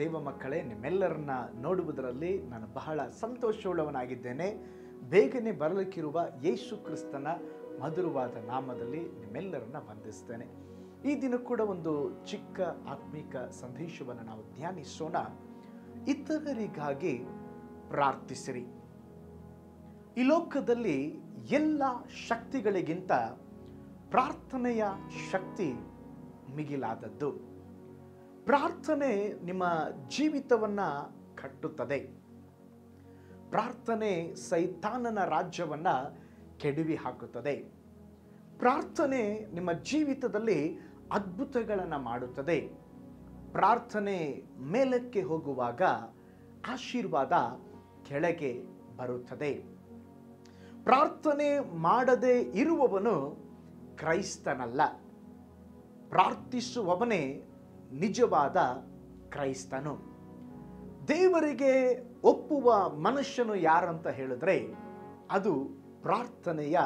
ದೇವ ಮಕ್ಕಳೇ, ನಿಮ್ಮೆಲ್ಲರನ್ನ ನೋಡುವುದರಲ್ಲಿ ನಾನು ಬಹಳ ಸಂತೋಷವುಳ್ಳವನಾಗಿದ್ದೇನೆ. ಬೇಗನೆ ಬರಲಿಕ್ಕಿರುವ ಯೇಸು ಕ್ರಿಸ್ತನ ಮಧುರವಾದ ನಾಮದಲ್ಲಿ ನಿಮ್ಮೆಲ್ಲರನ್ನ ವಂದಿಸ್ತೇನೆ. ಈ ದಿನ ಕೂಡ ಒಂದು ಚಿಕ್ಕ ಆತ್ಮಿಕ ಸಂದೇಶವನ್ನು ನಾವು ಧ್ಯಾನಿಸೋಣ. ಇತರರಿಗಾಗಿ ಪ್ರಾರ್ಥಿಸಿರಿ. ಈ ಲೋಕದಲ್ಲಿ ಎಲ್ಲ ಶಕ್ತಿಗಳಿಗಿಂತ ಪ್ರಾರ್ಥನೆಯ ಶಕ್ತಿ ಮಿಗಿಲಾದದ್ದು. ಪ್ರಾರ್ಥನೆ ನಿಮ್ಮ ಜೀವಿತವನ್ನು ಕಟ್ಟುತ್ತದೆ. ಪ್ರಾರ್ಥನೆ ಸೈತಾನನ ರಾಜ್ಯವನ್ನು ಕೆಡವಿ ಹಾಕುತ್ತದೆ. ಪ್ರಾರ್ಥನೆ ನಿಮ್ಮ ಜೀವಿತದಲ್ಲಿ ಅದ್ಭುತಗಳನ್ನು ಮಾಡುತ್ತದೆ. ಪ್ರಾರ್ಥನೆ ಮೇಲಕ್ಕೆ ಹೋಗುವಾಗ ಆಶೀರ್ವಾದ ಕೆಳಗೆ ಬರುತ್ತದೆ. ಪ್ರಾರ್ಥನೆ ಮಾಡದೇ ಇರುವವನು ಕ್ರೈಸ್ತನಲ್ಲ. ಪ್ರಾರ್ಥಿಸುವವನೇ ನಿಜವಾದ ಕ್ರೈಸ್ತನು. ದೇವರಿಗೆ ಒಪ್ಪುವ ಮನುಷ್ಯನು ಯಾರಂತ ಹೇಳಿದ್ರೆ ಅದು ಪ್ರಾರ್ಥನೆಯ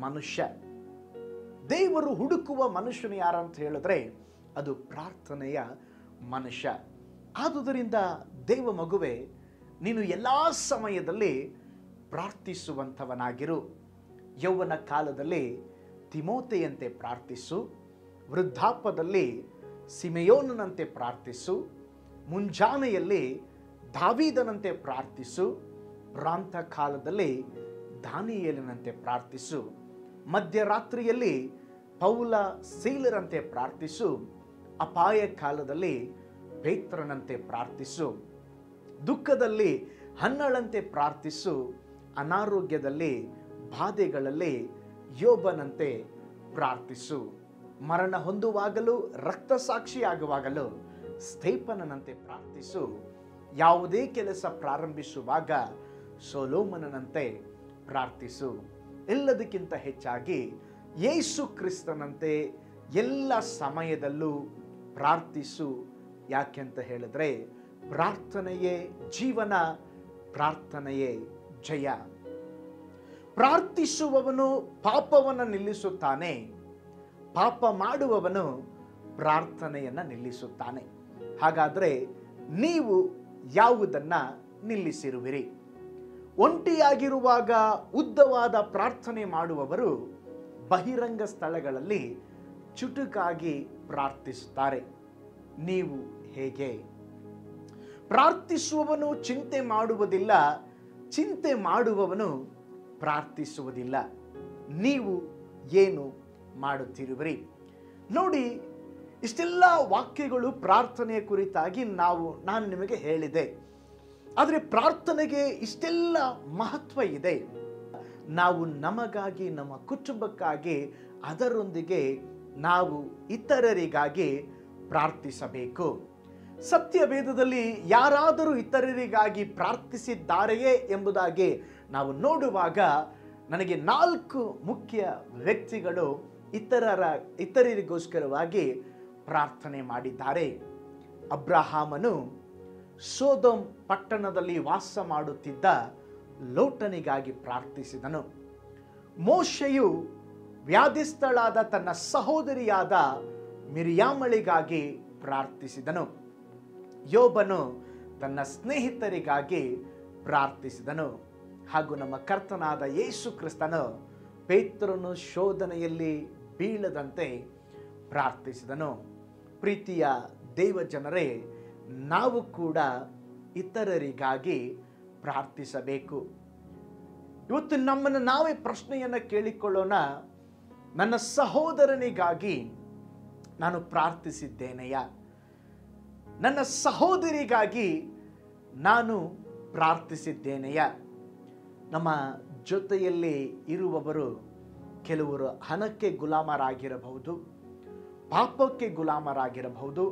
ಮನುಷ್ಯ. ದೇವರು ಹುಡುಕುವ ಮನುಷ್ಯನು ಯಾರಂತ ಹೇಳಿದ್ರೆ ಅದು ಪ್ರಾರ್ಥನೆಯ ಮನುಷ್ಯ. ಆದುದರಿಂದ ದೇವ ಮಗುವೆ, ನೀನು ಎಲ್ಲ ಸಮಯದಲ್ಲಿ ಪ್ರಾರ್ಥಿಸುವಂಥವನಾಗಿರು. ಯೌವನ ಕಾಲದಲ್ಲಿ ತಿಮೋತೆಯಂತೆ ಪ್ರಾರ್ಥಿಸು. ವೃದ್ಧಾಪದಲ್ಲಿ ಸಿಮೆಯೋನನಂತೆ ಪ್ರಾರ್ಥಿಸು, ಮುಂಜಾನೆಯಲ್ಲಿ ದಾವೀದನಂತೆ ಪ್ರಾರ್ಥಿಸು ಪ್ರಾಂತ ಕಾಲದಲ್ಲಿ ದಾನಿಯೇಲಿನಂತೆ ಪ್ರಾರ್ಥಿಸು, ಮಧ್ಯರಾತ್ರಿಯಲ್ಲಿ ಪೌಲ ಸೀಲರಂತೆ ಪ್ರಾರ್ಥಿಸು ಅಪಾಯ ಕಾಲದಲ್ಲಿ ಪೇತ್ರನಂತೆ ಪ್ರಾರ್ಥಿಸು, ದುಃಖದಲ್ಲಿ ಹನ್ನಳಂತೆ ಪ್ರಾರ್ಥಿಸು, ಅನಾರೋಗ್ಯದಲ್ಲಿ ಬಾಧೆಗಳಲ್ಲಿ ಯೋಬನಂತೆ ಪ್ರಾರ್ಥಿಸು. ಮರಣ ಹೊಂದುವಾಗಲೂ, ರಕ್ತ ಸಾಕ್ಷಿಯಾಗುವಾಗಲೂ ಸ್ಥೇಪನನಂತೆ ಪ್ರಾರ್ಥಿಸು. ಯಾವುದೇ ಕೆಲಸ ಪ್ರಾರಂಭಿಸುವಾಗ ಸೋಲೋಮನಂತೆ ಪ್ರಾರ್ಥಿಸು. ಎಲ್ಲದಕ್ಕಿಂತ ಹೆಚ್ಚಾಗಿ ಯೇಸು ಕ್ರಿಸ್ತನಂತೆ ಎಲ್ಲ ಸಮಯದಲ್ಲೂ ಪ್ರಾರ್ಥಿಸು. ಯಾಕೆಂತ ಹೇಳಿದ್ರೆ, ಪ್ರಾರ್ಥನೆಯೇ ಜೀವನ, ಪ್ರಾರ್ಥನೆಯೇ ಜಯ. ಪ್ರಾರ್ಥಿಸುವವನು ಪಾಪವನ್ನು ನಿಲ್ಲಿಸುತ್ತಾನೆ. ಪಾಪ ಮಾಡುವವನು ಪ್ರಾರ್ಥನೆಯನ್ನು ನಿಲ್ಲಿಸುತ್ತಾನೆ. ಹಾಗಾದರೆ ನೀವು ಯಾವುದನ್ನು ನಿಲ್ಲಿಸಿರುವಿರಿ? ಒಂಟಿಯಾಗಿರುವಾಗ ಉದ್ದವಾದ ಪ್ರಾರ್ಥನೆ ಮಾಡುವವರು ಬಹಿರಂಗ ಸ್ಥಳಗಳಲ್ಲಿ ಚುಟುಕಾಗಿ ಪ್ರಾರ್ಥಿಸುತ್ತಾರೆ. ನೀವು ಹೇಗೆ? ಪ್ರಾರ್ಥಿಸುವವನು ಚಿಂತೆ ಮಾಡುವುದಿಲ್ಲ, ಚಿಂತೆ ಮಾಡುವವನು ಪ್ರಾರ್ಥಿಸುವುದಿಲ್ಲ. ನೀವು ಏನು ಮಾಡುತ್ತಿರುವಿರಿ. ನೋಡಿ, ಇಷ್ಟೆಲ್ಲ ವಾಕ್ಯಗಳು ಪ್ರಾರ್ಥನೆಯ ಕುರಿತಾಗಿ ನಾವು, ನಾನು ನಿಮಗೆ ಹೇಳಿದೆ. ಆದರೆ ಪ್ರಾರ್ಥನೆಗೆ ಇಷ್ಟೆಲ್ಲ ಮಹತ್ವ ಇದೆ. ನಾವು ನಮಗಾಗಿ, ನಮ್ಮ ಕುಟುಂಬಕ್ಕಾಗಿ, ಅದರೊಂದಿಗೆ ನಾವು ಇತರರಿಗಾಗಿ ಪ್ರಾರ್ಥಿಸಬೇಕು. ಸತ್ಯವೇದದಲ್ಲಿ ಯಾರಾದರೂ ಇತರರಿಗಾಗಿ ಪ್ರಾರ್ಥಿಸಿದ್ದಾರೆಯೇ ಎಂಬುದಾಗಿ ನಾವು ನೋಡುವಾಗ ನನಗೆ ನಾಲ್ಕು ಮುಖ್ಯ ವ್ಯಕ್ತಿಗಳು ಇತರರ, ಇತರರಿಗೋಸ್ಕರವಾಗಿ ಪ್ರಾರ್ಥನೆ ಮಾಡಿದ್ದಾರೆ. ಅಬ್ರಹಾಮನು ಸೋದೋಮ್ ಪಟ್ಟಣದಲ್ಲಿ ವಾಸ ಮಾಡುತ್ತಿದ್ದ ಲೋಟನಿಗಾಗಿ ಪ್ರಾರ್ಥಿಸಿದನು. ಮೋಶೆಯು ವ್ಯಾಧಿಸ್ಥಳಾದ ತನ್ನ ಸಹೋದರಿಯಾದ ಮಿರಿಯಾಮಳಿಗಾಗಿ ಪ್ರಾರ್ಥಿಸಿದನು. ಯೋಬನು ತನ್ನ ಸ್ನೇಹಿತರಿಗಾಗಿ ಪ್ರಾರ್ಥಿಸಿದನು. ಹಾಗೂ ನಮ್ಮ ಕರ್ತನಾದ ಯೇಸು ಕ್ರಿಸ್ತನು ಪೇತ್ರನು ಶೋಧನೆಯಲ್ಲಿ ಬೀಳದಂತೆ ಪ್ರಾರ್ಥಿಸಿದನು. ಪ್ರೀತಿಯ ದೇವ ಜನರೇ ನಾವು ಕೂಡ ಇತರರಿಗಾಗಿ ಪ್ರಾರ್ಥಿಸಬೇಕು. ಇವತ್ತು ನಮ್ಮನ್ನು ನಾವೇ ಪ್ರಶ್ನೆಯನ್ನು ಕೇಳಿಕೊಳ್ಳೋಣ. ನನ್ನ ಸಹೋದರನಿಗಾಗಿ ನಾನು ಪ್ರಾರ್ಥಿಸಿದ್ದೇನೆಯ? ನನ್ನ ಸಹೋದರಿಗಾಗಿ ನಾನು ಪ್ರಾರ್ಥಿಸಿದ್ದೇನೆಯ? ನಮ್ಮ ಜೊತೆಯಲ್ಲಿ ಇರುವವರು ಕೆಲವರು ಹಣಕ್ಕೆ ಗುಲಾಮರಾಗಿರಬಹುದು, ಪಾಪಕ್ಕೆ ಗುಲಾಮರಾಗಿರಬಹುದು,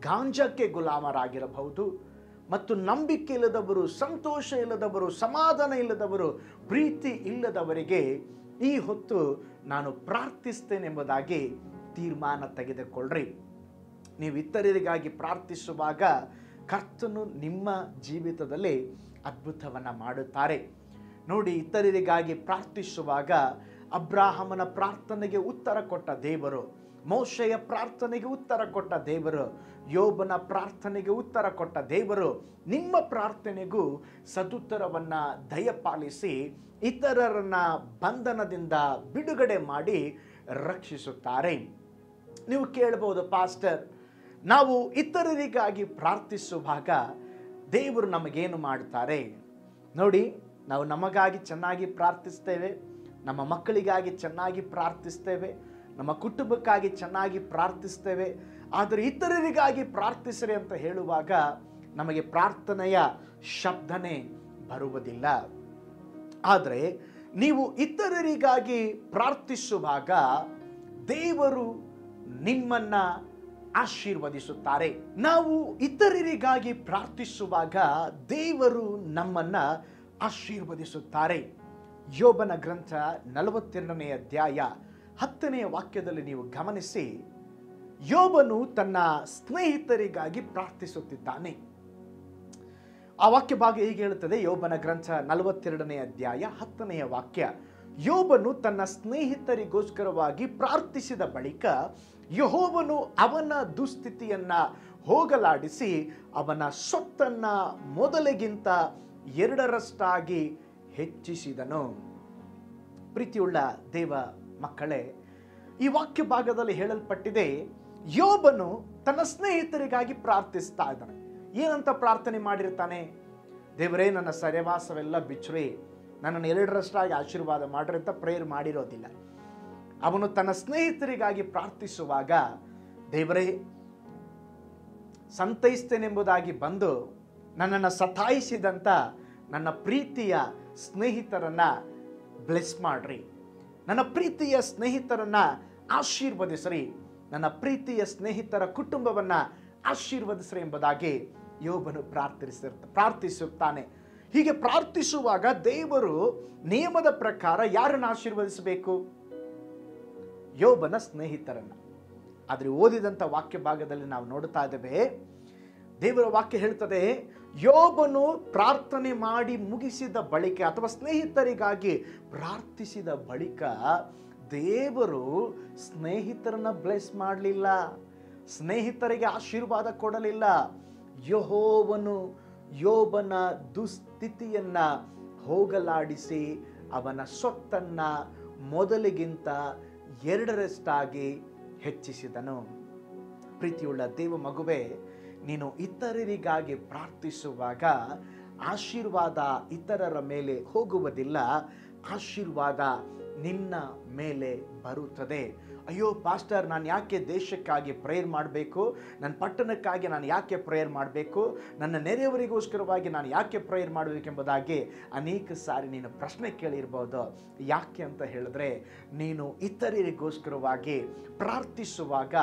ಗಾಂಜಕ್ಕೆ ಗುಲಾಮರಾಗಿರಬಹುದು, ಮತ್ತು ನಂಬಿಕೆ ಇಲ್ಲದವರು, ಸಂತೋಷ ಇಲ್ಲದವರು, ಸಮಾಧಾನ ಇಲ್ಲದವರು, ಪ್ರೀತಿ ಇಲ್ಲದವರಿಗೆ ಈ ಹೊತ್ತು ನಾನು ಪ್ರಾರ್ಥಿಸ್ತೇನೆಂಬುದಾಗಿ ತೀರ್ಮಾನ ತೆಗೆದುಕೊಳ್ಳ್ರಿ. ನೀವು ಇತರರಿಗಾಗಿ ಪ್ರಾರ್ಥಿಸುವಾಗ ಕರ್ತನು ನಿಮ್ಮ ಜೀವಿತದಲ್ಲಿ ಅದ್ಭುತವನ್ನು ಮಾಡುತ್ತಾರೆ. ನೋಡಿ ಇತರರಿಗಾಗಿ ಪ್ರಾರ್ಥಿಸುವಾಗ ಅಬ್ರಾಹಮನ ಪ್ರಾರ್ಥನೆಗೆ ಉತ್ತರ ಕೊಟ್ಟ ದೇವರು, ಮೋಶೆಯ ಪ್ರಾರ್ಥನೆಗೆ ಉತ್ತರ ಕೊಟ್ಟ ದೇವರು, ಯೋಬನ ಪ್ರಾರ್ಥನೆಗೆ ಉತ್ತರ ಕೊಟ್ಟ ದೇವರು, ನಿಮ್ಮ ಪ್ರಾರ್ಥನೆಗೂ ಸದುತ್ತರವನ್ನ ದಯಪಾಲಿಸಿ ಇತರರನ್ನ ಬಂಧನದಿಂದ ಬಿಡುಗಡೆ ಮಾಡಿ ರಕ್ಷಿಸುತ್ತಾರೆ. ನೀವು ಕೇಳಬಹುದು ಪಾಸ್ಟರ್, ನಾವು ಇತರರಿಗಾಗಿ ಪ್ರಾರ್ಥಿಸುವಾಗ ದೇವರು ನಮಗೇನು ಮಾಡುತ್ತಾರೆ ನೋಡಿ, ನಾವು ನಮಗಾಗಿ ಚೆನ್ನಾಗಿ ಪ್ರಾರ್ಥಿಸ್ತೇವೆ ನಮ್ಮ ಮಕ್ಕಳಿಗಾಗಿ ಚೆನ್ನಾಗಿ ಪ್ರಾರ್ಥಿಸ್ತೇವೆ, ನಮ್ಮ ಕುಟುಂಬಕ್ಕಾಗಿ ಚೆನ್ನಾಗಿ ಪ್ರಾರ್ಥಿಸ್ತೇವೆ, ಆದರೆ ಇತರರಿಗಾಗಿ ಪ್ರಾರ್ಥಿಸ್ರಿ ಅಂತ ಹೇಳುವಾಗ ನಮಗೆ ಪ್ರಾರ್ಥನೆಯ ಶಬ್ದನೇ ಬರುವುದಿಲ್ಲ. ಆದರೆ ನೀವು ಇತರರಿಗಾಗಿ ಪ್ರಾರ್ಥಿಸುವಾಗ ದೇವರು ನಿಮ್ಮನ್ನ ಆಶೀರ್ವದಿಸುತ್ತಾರೆ. ನಾವು ಇತರರಿಗಾಗಿ ಪ್ರಾರ್ಥಿಸುವಾಗ ದೇವರು ನಮ್ಮನ್ನ ಆಶೀರ್ವದಿಸುತ್ತಾರೆ. ಯೋಬನ ಗ್ರಂಥ ನಲವತ್ತೆರಡನೇ ಅಧ್ಯಾಯ ಹತ್ತನೆಯ ವಾಕ್ಯದಲ್ಲಿ ನೀವು ಗಮನಿಸಿ, ಯೋಬನು ತನ್ನ ಸ್ನೇಹಿತರಿಗಾಗಿ ಪ್ರಾರ್ಥಿಸುತ್ತಿದ್ದಾನೆ. ಆ ವಾಕ್ಯ ಭಾಗ ಹೀಗೆ ಹೇಳುತ್ತದೆ? ಯೋಬನ ಗ್ರಂಥ ನಲವತ್ತೆರಡನೇ ಅಧ್ಯಾಯ ಹತ್ತನೆಯ ವಾಕ್ಯ. ಯೋಬನು ತನ್ನ ಸ್ನೇಹಿತರಿಗೋಸ್ಕರವಾಗಿ ಪ್ರಾರ್ಥಿಸಿದ ಬಳಿಕ ಯಹೋಬನು ಅವನ ದುಸ್ಥಿತಿಯನ್ನ ಹೋಗಲಾಡಿಸಿ ಅವನ ಸೊತ್ತನ್ನ ಮೊದಲಿಗಿಂತ ಎರಡರಷ್ಟಾಗಿ ಹೆಚ್ಚಿಸಿದನು ಪ್ರೀತಿಯುಳ್ಳ ದೇವ ಮಕ್ಕಳೇ, ಈ ವಾಕ್ಯ ಭಾಗದಲ್ಲಿ ಹೇಳಲ್ಪಟ್ಟಿದೆ, ಯೋಬನು ತನ್ನ ಸ್ನೇಹಿತರಿಗಾಗಿ ಪ್ರಾರ್ಥಿಸ್ತಾ ಇದ್ದಾನೆ. ಏನಂತ ಪ್ರಾರ್ಥನೆ ಮಾಡಿರ್ತಾನೆ? ದೇವರೇ, ನನ್ನ ಸರೆವಾಸವೆಲ್ಲ ಬಿಚ್ಚ್ರಿ. ನನ್ನನ್ನು ಎರಡರಷ್ಟಾಗಿ ಆಶೀರ್ವಾದ ಮಾಡ್ರಿ ಅಂತ ಪ್ರೇಯರ್ ಮಾಡಿರೋದಿಲ್ಲ. ಅವನು ತನ್ನ ಸ್ನೇಹಿತರಿಗಾಗಿ ಪ್ರಾರ್ಥಿಸುವಾಗ, ದೇವರೇ, ಸಂತೈಸ್ತೇನೆಂಬುದಾಗಿ ಬಂದು ನನ್ನನ್ನು ಸತಾಯಿಸಿದಂಥ ನನ್ನ ಪ್ರೀತಿಯ ಸ್ನೇಹಿತರನ್ನ ಬ್ಲೆಸ್ ಮಾಡ್ರಿ. ನನ್ನ ಪ್ರೀತಿಯ ಸ್ನೇಹಿತರನ್ನ ಆಶೀರ್ವದಿಸ್ರಿ. ನನ್ನ ಪ್ರೀತಿಯ ಸ್ನೇಹಿತರ ಕುಟುಂಬವನ್ನ ಆಶೀರ್ವದಿಸ್ರಿ ಎಂಬುದಾಗಿ ಯೋಬನು ಪ್ರಾರ್ಥಿಸಿರ್, ಪ್ರಾರ್ಥಿಸುತ್ತಾನೆ. ಹೀಗೆ ಪ್ರಾರ್ಥಿಸುವಾಗ ದೇವರು ನಿಯಮದ ಪ್ರಕಾರ ಯಾರನ್ನು ಆಶೀರ್ವದಿಸಬೇಕು? ಯೋಬನ ಸ್ನೇಹಿತರನ್ನ. ಆದರೆ ಓದಿದಂಥ ವಾಕ್ಯ ಭಾಗದಲ್ಲಿ ನಾವು ನೋಡ್ತಾ ಇದ್ದೇವೆ, ದೇವರ ವಾಕ್ಯ ಹೇಳ್ತದೆ ಯೋಬನು ಪ್ರಾರ್ಥನೆ ಮಾಡಿ ಮುಗಿಸಿದ ಬಳಿಕ ಅಥವಾ ಸ್ನೇಹಿತರಿಗಾಗಿ ಪ್ರಾರ್ಥಿಸಿದ ಬಳಿಕ ದೇವರು ಸ್ನೇಹಿತರನ್ನ ಬ್ಲೆಸ್ ಮಾಡಲಿಲ್ಲ. ಸ್ನೇಹಿತರಿಗೆ ಆಶೀರ್ವಾದ ಕೊಡಲಿಲ್ಲ. ಯಹೋವನು ಯೋಬನ ದುಸ್ಥಿತಿಯನ್ನ ಹೋಗಲಾಡಿಸಿ ಅವನ ಸೊತ್ತನ್ನ ಮೊದಲಿಗಿಂತ ಎರಡರಷ್ಟಾಗಿ ಹೆಚ್ಚಿಸಿದನು. ಪ್ರೀತಿಯುಳ್ಳ ದೇವ ಮಗುವೆ ನೀನು ಇತರರಿಗಾಗಿ ಪ್ರಾರ್ಥಿಸುವಾಗ ಆಶೀರ್ವಾದ ಇತರರ ಮೇಲೆ ಹೋಗುವುದಿಲ್ಲ ಆಶೀರ್ವಾದ ನಿನ್ನ ಮೇಲೆ ಬರುತ್ತದೆ. ಅಯ್ಯೋ, ಪಾಸ್ಟರ್, ನಾನು ಯಾಕೆ ದೇಶಕ್ಕಾಗಿ ಪ್ರೇಯರ್ ಮಾಡಬೇಕು? ನನ್ನ ಪಟ್ಟಣಕ್ಕಾಗಿ ನಾನು ಯಾಕೆ ಪ್ರೇಯರ್ ಮಾಡಬೇಕು? ನನ್ನ ನೆರೆಯವರಿಗೋಸ್ಕರವಾಗಿ ನಾನು ಯಾಕೆ ಪ್ರೇಯರ್ ಮಾಡಬೇಕೆಂಬುದಾಗಿ ಅನೇಕ ಸಾರಿ ನೀನು ಪ್ರಶ್ನೆ ಕೇಳಿರ್ಬೋದು. ಯಾಕೆ ಅಂತ ಹೇಳಿದ್ರೆ, ನೀನು ಇತರರಿಗೋಸ್ಕರವಾಗಿ ಪ್ರಾರ್ಥಿಸುವಾಗ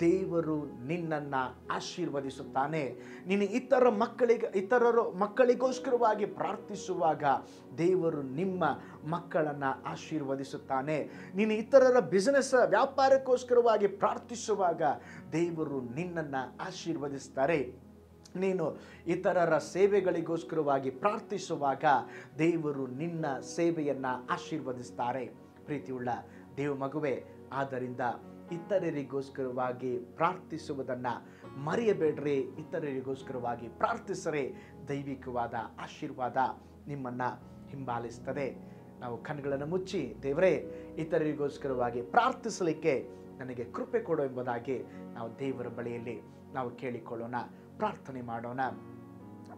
ದೇವರು ನಿನ್ನನ್ನು ಆಶೀರ್ವದಿಸುತ್ತಾನೆ. ನೀನು ಇತರ ಮಕ್ಕಳಿಗೆ, ಇತರರು ಮಕ್ಕಳಿಗೋಸ್ಕರವಾಗಿ ಪ್ರಾರ್ಥಿಸುವಾಗ ದೇವರು ನಿಮ್ಮ ಮಕ್ಕಳನ್ನು ಆಶೀರ್ವದಿಸುತ್ತಾನೆ. ನೀನು ಇತರರ ಬಿಸ್ನೆಸ್ ವ್ಯಾಪಾರಕ್ಕೋಸ್ಕರವಾಗಿ ಪ್ರಾರ್ಥಿಸುವಾಗ ದೇವರು ನಿನ್ನನ್ನು ಆಶೀರ್ವದಿಸ್ತಾರೆ. ನೀನು ಇತರರ ಸೇವೆಗಳಿಗೋಸ್ಕರವಾಗಿ ಪ್ರಾರ್ಥಿಸುವಾಗ ದೇವರು ನಿನ್ನ ಸೇವೆಯನ್ನು ಆಶೀರ್ವದಿಸ್ತಾರೆ. ಪ್ರೀತಿಯುಳ್ಳ ದೇವ ಮಗುವೆ, ಆದ್ದರಿಂದ ಇತರರಿಗೋಸ್ಕರವಾಗಿ ಪ್ರಾರ್ಥಿಸುವುದನ್ನು ಮರೆಯಬೇಡ್ರಿ. ಇತರರಿಗೋಸ್ಕರವಾಗಿ ಪ್ರಾರ್ಥಿಸರೆ. ದೈವಿಕವಾದ ಆಶೀರ್ವಾದ ನಿಮ್ಮನ್ನು ಹಿಂಬಾಲಿಸ್ತದೆ. ನಾವು ಕಣ್ಗಳನ್ನು ಮುಚ್ಚಿ, ದೇವರೇ, ಇತರರಿಗೋಸ್ಕರವಾಗಿ ಪ್ರಾರ್ಥಿಸಲಿಕ್ಕೆ ನನಗೆ ಕೃಪೆ ಕೊಡು ಎಂಬುದಾಗಿ ನಾವು ದೇವರ ಬಳಿಯಲ್ಲಿ ನಾವು ಕೇಳಿಕೊಳ್ಳೋಣ, ಪ್ರಾರ್ಥನೆ ಮಾಡೋಣ.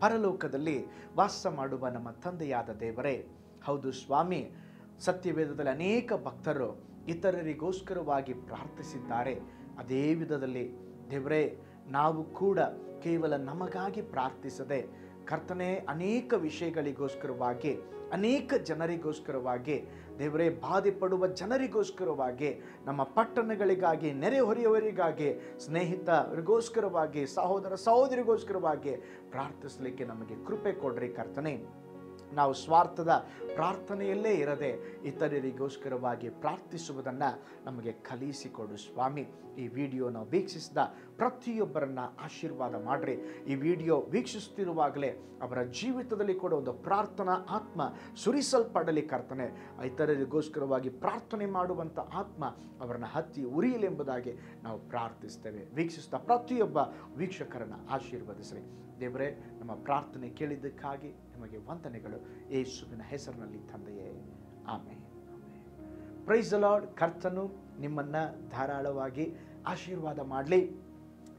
ಪರಲೋಕದಲ್ಲಿ ವಾಸ ಮಾಡುವ ನಮ್ಮ ತಂದೆಯಾದ ದೇವರೇ, ಹೌದು ಸ್ವಾಮಿ, ಸತ್ಯವೇದದಲ್ಲಿ ಅನೇಕ ಭಕ್ತರು ಇತರರಿಗೋಸ್ಕರವಾಗಿ ಪ್ರಾರ್ಥಿಸಿದ್ದಾರೆ. ಅದೇ ವಿಧದಲ್ಲಿ ದೇವರೇ, ನಾವು ಕೂಡ ಕೇವಲ ನಮಗಾಗಿ ಪ್ರಾರ್ಥಿಸದೆ ಕರ್ತನೆ ಅನೇಕ ವಿಷಯಗಳಿಗೋಸ್ಕರವಾಗಿ ಅನೇಕ ಜನರಿಗೋಸ್ಕರವಾಗಿ, ದೇವರೇ ಬಾಧೆ ಪಡುವ ಜನರಿಗೋಸ್ಕರವಾಗಿ, ನಮ್ಮ ಪಟ್ಟಣಗಳಿಗಾಗಿ, ನೆರೆಹೊರೆಯವರಿಗಾಗಿ, ಸ್ನೇಹಿತರಿಗೋಸ್ಕರವಾಗಿ, ಸಹೋದರ ಸಹೋದರಿಗೋಸ್ಕರವಾಗಿ ಪ್ರಾರ್ಥಿಸಲಿಕ್ಕೆ ನಮಗೆ ಕೃಪೆ ಕೊಡ್ರಿ ಕರ್ತನೆ. ನಾವು ಸ್ವಾರ್ಥದ ಪ್ರಾರ್ಥನೆಯಲ್ಲೇ ಇರದೆ ಇತರರಿಗೋಸ್ಕರವಾಗಿ ಪ್ರಾರ್ಥಿಸುವುದನ್ನು ನಮಗೆ ಕಲಿಸಿಕೊಡು ಸ್ವಾಮಿ. ಈ ವಿಡಿಯೋನ ವೀಕ್ಷಿಸಿದ ಪ್ರತಿಯೊಬ್ಬರನ್ನ ಆಶೀರ್ವಾದ ಮಾಡಿರಿ. ಈ ವಿಡಿಯೋ ವೀಕ್ಷಿಸುತ್ತಿರುವಾಗಲೇ ಅವರ ಜೀವಿತದಲ್ಲಿ ಕೂಡ ಒಂದು ಪ್ರಾರ್ಥನಾ ಆತ್ಮ ಸುರಿಸಲ್ಪಡಲಿ ಕರ್ತನೆ. ಇತರರಿಗೋಸ್ಕರವಾಗಿ ಪ್ರಾರ್ಥನೆ ಮಾಡುವಂಥ ಆತ್ಮ ಅವರನ್ನು ಹತ್ತಿ ಉರಿಯಲೆಂಬುದಾಗಿ ನಾವು ಪ್ರಾರ್ಥಿಸ್ತೇವೆ. ವೀಕ್ಷಿಸಿದ ಪ್ರತಿಯೊಬ್ಬ ವೀಕ್ಷಕರನ್ನು ಆಶೀರ್ವದಿಸ್ರಿ. ದೇವರೇ, ನಮ್ಮ ಪ್ರಾರ್ಥನೆ ಕೇಳಿದ್ದಕ್ಕಾಗಿ ನಿಮಗೆ ವಂದನೆಗಳು. ಯೇಸುವಿನ ಹೆಸರಿನಲ್ಲಿ ತಂದೆಯೇ. ಆಮೆ ಪ್ರೈಸ್ ಲಾರ್ಡ್ ಕರ್ತನು ನಿಮ್ಮನ್ನು ಧಾರಾಳವಾಗಿ ಆಶೀರ್ವಾದ ಮಾಡಲಿ.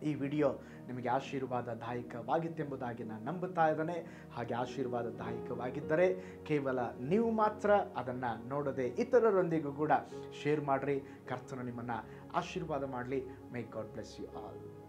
ಈ ವಿಡಿಯೋ ನಿಮಗೆ ಆಶೀರ್ವಾದ ದಾಯಕವಾಗಿತ್ತೆಂಬುದಾಗಿ ನಾನು ನಂಬುತ್ತಾ ಇದ್ದೇನೆ. ಹಾಗೆ ಆಶೀರ್ವಾದ ದಾಯಕವಾಗಿದ್ದರೆ ಕೇವಲ ನೀವು ಮಾತ್ರ ಅದನ್ನು ನೋಡದೆ ಇತರರೊಂದಿಗೂ ಕೂಡ ಶೇರ್ ಮಾಡಿರಿ. ಕರ್ತನು ನಿಮ್ಮನ್ನು ಆಶೀರ್ವಾದ ಮಾಡಲಿ. May God bless you all